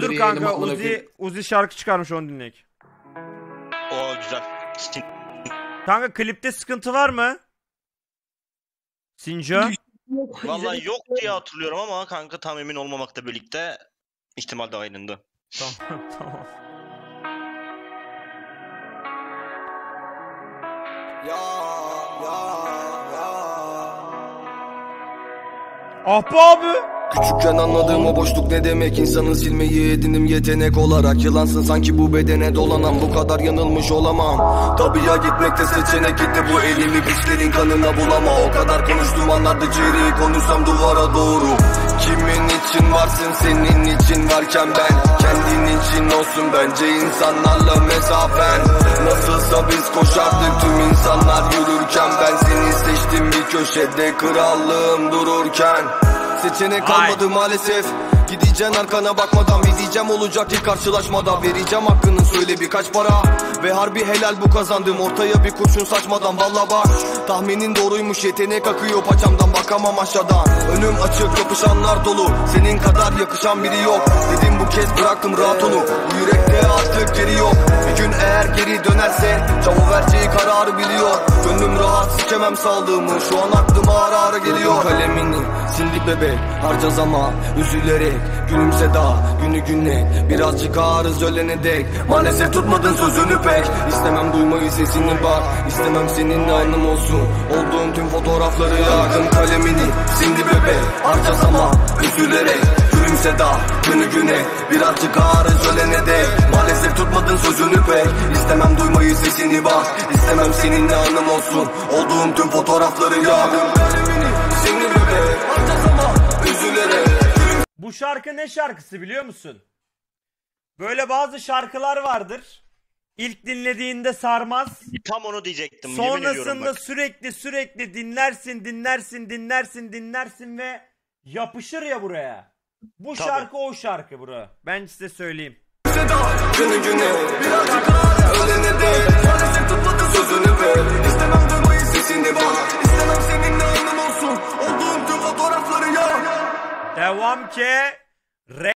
Dur kanka Uzi. Uzi şarkı çıkarmış onu dinleyek. O güzel. Sin- Kanka klipte sıkıntı var mı? Sinco. Vallahi yok diye hatırlıyorum ama kanka tam emin olmamakla birlikte ihtimal dahilinde. tamam tamam. Ah be abi. Küçükken anladığım o boşluk ne demek? İnsanın silmeyi edinim yetenek olarak. Yılansın sanki bu bedene dolanan bu kadar yanılmış olamam. Tabii ya gitmekte seçenek gitti. Bu elimi pislerin kanına bulama. O kadar konuştuğum anlarda ciğeri konuşsam duvara doğru. Kimin için varsın senin için varken ben. Kendin için olsun bence insanlarla mesafen. Nasılsa biz koşardık tüm insanlar yürürken. Ben seni seçtim bir köşede krallığım dururken Seçenek kalmadı maalesef. Gideceksin arkana bakmadan Bir diyeceğim olacak ilk karşılaşmada. Vereceğim hakkını söyle birkaç para Ve harbi helal bu kazandım Ortaya bir kurşun saçmadan. Valla bak Tahminin doğruymuş yetenek akıyor paçamdan Bakamam aşağıdan. Önüm açık yapışanlar dolu. Senin kadar yakışan biri yok. Dedim bu kez bıraktım rahat onu Bu yürekte artık geri yok. Bir gün eğer geri dönerse Çavu vereceği kararı biliyor. Gönlüm rahat sikemem saldığımı Şu an aklıma ara ara geliyor. Kalemini sildi bebek harca zaman. Üzülerek gülümse daha. Günü günle Birazcık ağrız ölene dek. Maalesef tutmadın sözünü pek İstemem duymayı sesini bak. İstemem seninle anım olsun. Olduğum tüm fotoğrafları yaktım kalemini. Sildi bebek harca zaman Üzülerek gülümse daha günü güne. Birazcık ağrız ölene dek Maalesef tutmadın sözünü pek. İstemem duymayı sesini bak. İstemem seninle anım olsun. Olduğum tüm fotoğrafları yaktım kalemini. Sildi bebek harca zaman Üzülerek Bu şarkı ne şarkısı biliyor musun? Böyle bazı şarkılar vardır. İlk dinlediğinde sarmaz. Tam onu diyecektim. Yemin ediyorum Sonrasında bak. sürekli sürekli dinlersin, dinlersin, dinlersin, dinlersin ve yapışır ya buraya. Bu Tabii. şarkı o şarkı bro. Ben size söyleyeyim. Günü güne birazcık ağrı ölene dek Maalesef tutmadı sözünü ver İstemem duymayı sesini bak İstemem seninle anım olsun Olduğum tüm fotoğrafları yak Devam ki